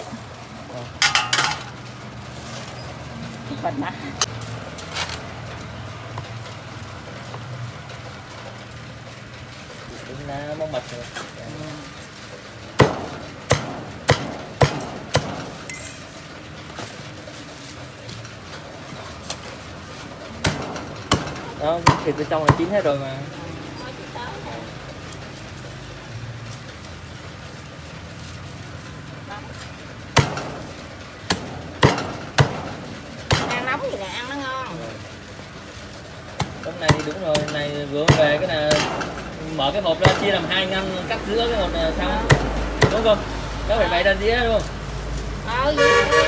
ạ Bình á Đúng là món mật rồi. Đó, thịt bên trong là chín hết rồi mà. Nóng gì nè ăn nó ngon Cái này thì đúng rồi, này vừa về cái là mở cái hộp ra chia làm hai ngăn cắt giữa cái hộp là xong. Đúng không? Có phải bày ra dĩa không? ờ vậy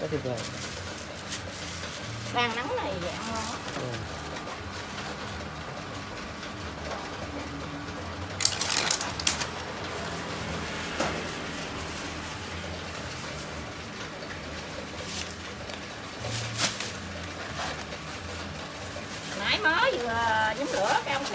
Có tuyệt vời đang nắng này vậy ăn ngon. Ừ. nãy mới vừa nhóm lửa cái ông kia